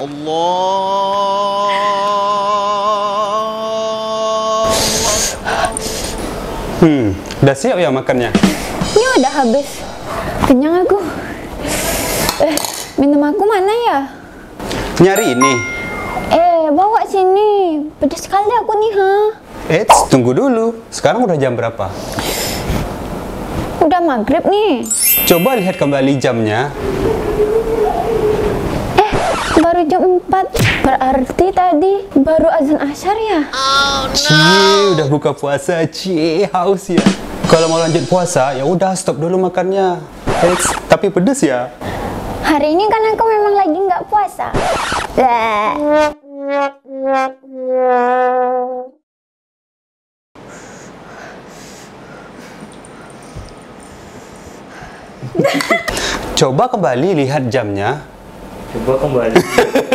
Allah. Hmm, udah siap ya makannya? Ya udah habis. Kenyang aku. Eh, minum aku mana ya? Nyari ini. Eh, bawa sini. Pedas sekali aku nih, ha. Eits, tunggu dulu. Sekarang udah jam berapa? Udah maghrib nih. Coba lihat kembali jamnya. Jam 4. Berarti tadi baru azan asyar ya? Cie, udah buka puasa, cie, haus ya. Kalau mau lanjut puasa, ya udah stop dulu makannya. Eits, tapi pedes ya. Hari ini kan aku memang lagi nggak puasa. Coba kembali lihat jamnya. Coba kembali.